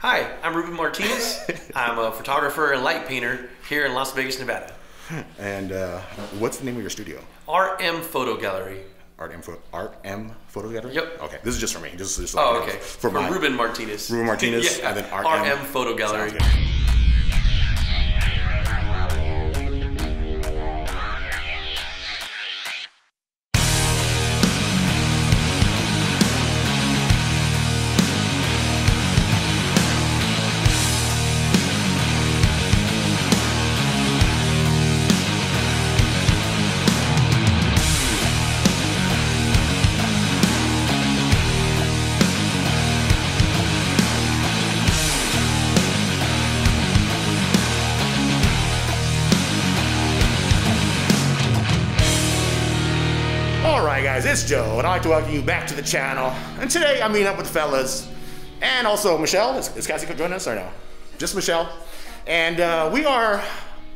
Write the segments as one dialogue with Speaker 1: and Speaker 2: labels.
Speaker 1: Hi, I'm Ruben Martinez. I'm a photographer and light painter here in Las Vegas, Nevada.
Speaker 2: And uh, what's the name of your studio?
Speaker 1: RM Photo Gallery.
Speaker 2: Art M, Art M Photo Gallery?
Speaker 1: Yep.
Speaker 2: Okay, this is just for me. Just, just
Speaker 1: Oh, okay.
Speaker 2: For,
Speaker 1: For,
Speaker 2: my,
Speaker 1: Ruben Martinez.
Speaker 2: Ruben Martinez,
Speaker 1: yeah.
Speaker 2: and then RM.
Speaker 1: RM Photo Gallery.
Speaker 2: Sounds good. All right, guys, it's Joe, and I'd like to welcome you back to the channel. And today I'm meeting up with the fellas, and also Michele. Is, is Cassie joining us or no? Just Michele. And uh, we are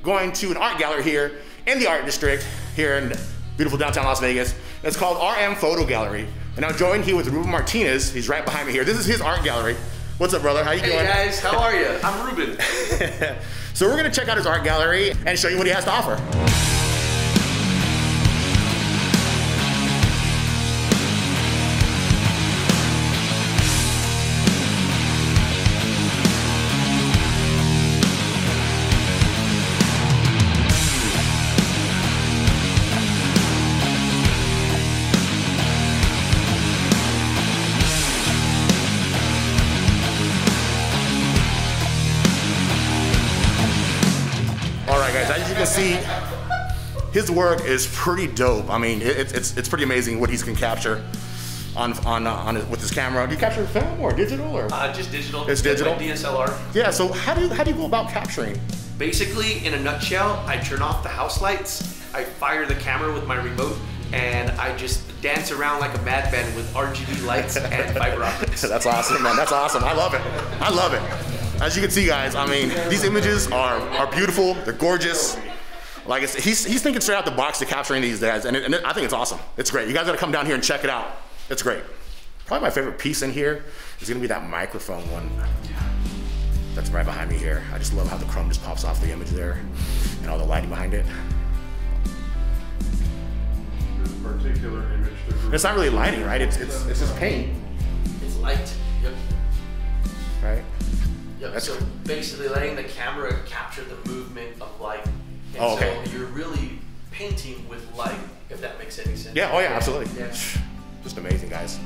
Speaker 2: going to an art gallery here in the art district here in beautiful downtown Las Vegas. It's called RM Photo Gallery. And I'm joined here with Ruben Martinez. He's right behind me here. This is his art gallery. What's up, brother? How you
Speaker 1: Hey
Speaker 2: doing?
Speaker 1: guys, how are you? I'm Ruben.
Speaker 2: so we're gonna check out his art gallery and show you what he has to offer. Can see, his work is pretty dope. I mean, it, it's it's pretty amazing what he can capture on on uh, on his, with his camera. Do you capture film or digital or?
Speaker 1: Uh, just digital.
Speaker 2: It's digital?
Speaker 1: DSLR.
Speaker 2: yeah. So how do you how do you go about capturing?
Speaker 1: Basically, in a nutshell, I turn off the house lights, I fire the camera with my remote, and I just dance around like a madman with RGB lights and fiber optics.
Speaker 2: That's awesome, man. That's awesome. I love it. I love it. As you can see, guys, I mean, these images are, are beautiful. They're gorgeous. Like I said, he's, he's thinking straight out the box to capturing these guys, and, it, and it- I think it's awesome. It's great. You guys gotta come down here and check it out. It's great. Probably my favorite piece in here is gonna be that microphone one. That's right behind me here. I just love how the chrome just pops off the image there and all the lighting behind it.
Speaker 3: this particular image.
Speaker 2: It's not really lighting, right? It's, it's, it's just paint,
Speaker 1: It's light. Yep.
Speaker 2: right?
Speaker 1: Yep.
Speaker 2: That's-
Speaker 1: so basically letting the camera capture the movement of light. And
Speaker 2: Oh, okay.
Speaker 1: so you're really painting with light, if that makes any sense.
Speaker 2: Yeah, oh yeah, absolutely.
Speaker 1: Yeah.
Speaker 2: Just amazing, guys.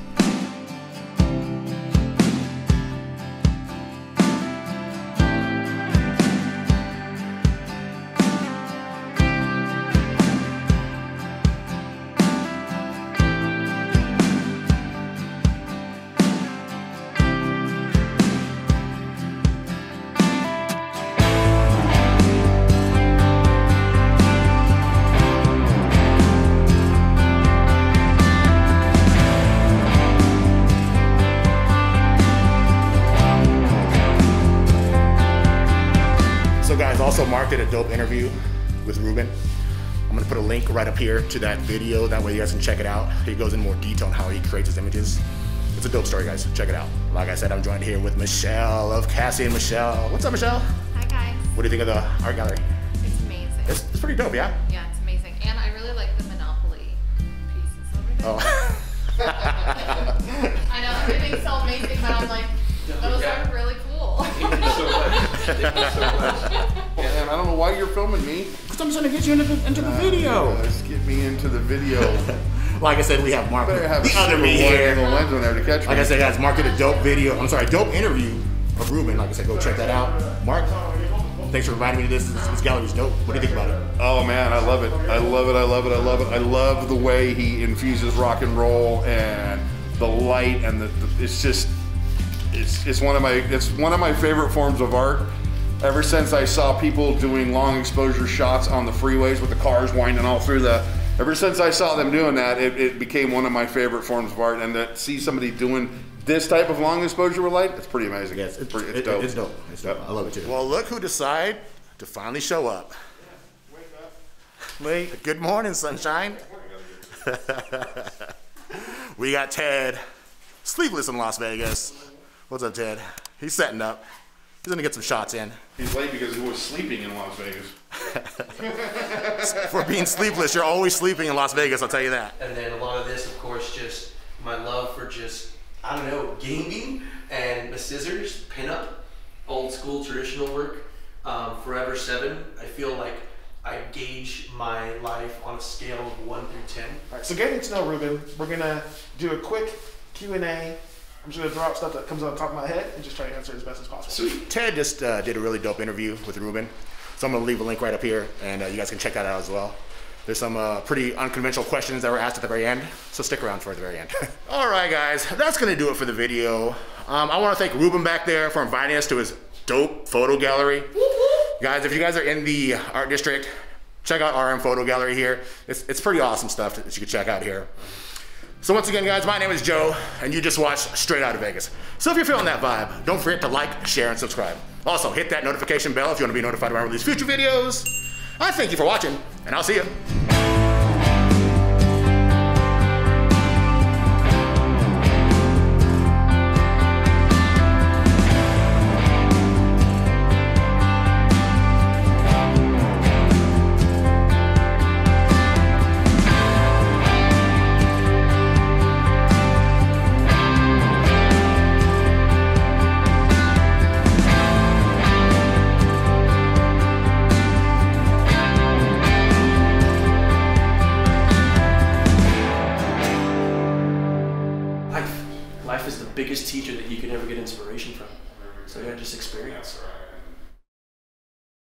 Speaker 2: Marc did a dope interview with Ruben. I'm gonna put a link right up here to that video. That way you guys can check it out. He goes in more detail on how he creates his images. It's a dope story, guys. Check it out. Like I said, I'm joined here with Michele of Cassie and Michele. What's up, Michele?
Speaker 4: Hi guys.
Speaker 2: What do you think of the art gallery?
Speaker 4: It's amazing.
Speaker 2: It's, it's pretty dope, yeah?
Speaker 4: yeah, it's amazing. And I really like the Monopoly pieces over there.
Speaker 2: Oh.
Speaker 4: I know everything's so amazing, but I'm like, those
Speaker 1: Yeah.
Speaker 4: are really cool.
Speaker 1: Thank you so much. Thank you so much.
Speaker 3: And I don't know why you're filming me.
Speaker 2: Because I'm trying to get you into the, into the video.
Speaker 3: Let's get me into the video.
Speaker 2: Like I said, we have Marc,
Speaker 3: Better have
Speaker 2: the other me here.
Speaker 3: wide angle lens on there to catch me.
Speaker 2: Like I said, guys, Marc did a dope video. I'm sorry, dope interview of Ruben. Like I said, go check that out. Marc, thanks for inviting me to this. This, this gallery's dope. What do you think about it?
Speaker 3: Oh man, I love it. I love it. I love it. I love it. I love the way he infuses rock and roll and the light and the, the it's just it's it's one of my it's one of my favorite forms of art. Ever since I saw people doing long exposure shots on the freeways with the cars winding all through the ever since I saw them doing that, it, it became one of my favorite forms of art. And to see somebody doing this type of long exposure with light, it's pretty amazing.
Speaker 2: Yes, it's,
Speaker 3: pretty,
Speaker 2: it-
Speaker 3: dope.
Speaker 2: it's dope. It's dope.
Speaker 3: Yep.
Speaker 2: I love it too. Well, look who decided to finally show up. Wait up. Wait, good morning, sunshine. we got Ted, sleepless in Las Vegas. What's up, Ted? He's setting up. He's gonna get some shots in.
Speaker 3: He's late because he was sleeping in Las Vegas.
Speaker 2: For being sleepless, you're always sleeping in Las Vegas. I'll tell you that.
Speaker 1: And then a lot of this, of course, just my love for just, I don't know, gaming and the scissors, pinup, old school traditional work. Um, Forever 7, I feel like I gauge my life on a scale of 1 through 10.
Speaker 5: All right, so getting to know Ruben, we're gonna do a quick Q and A. I'm just gonna throw out stuff that comes on top of my head and just try to answer as best as possible.
Speaker 1: Sweet.
Speaker 2: Ted just uh, did a really dope interview with Ruben. So I'm gonna leave a link right up here, and uh, you guys can check that out as well. There's some uh, pretty unconventional questions that were asked at the very end, so stick around for the very end. All right, guys, that's gonna do it for the video. Um, I want to thank Ruben back there for inviting us to his dope photo gallery. Guys, if you guys are in the art district, check out RM Photo Gallery here. It's, it's pretty awesome stuff that you can check out here. So once again, guys, my name is Joe, and you just watched Straight Outta Vegas. So if you're feeling that vibe, don't forget to like, share, and subscribe. Also, hit that notification bell if you want to be notified when I release future videos. I thank you for watching, and I'll see you.
Speaker 6: Biggest teacher that you could ever get inspiration from. So yeah, just experience.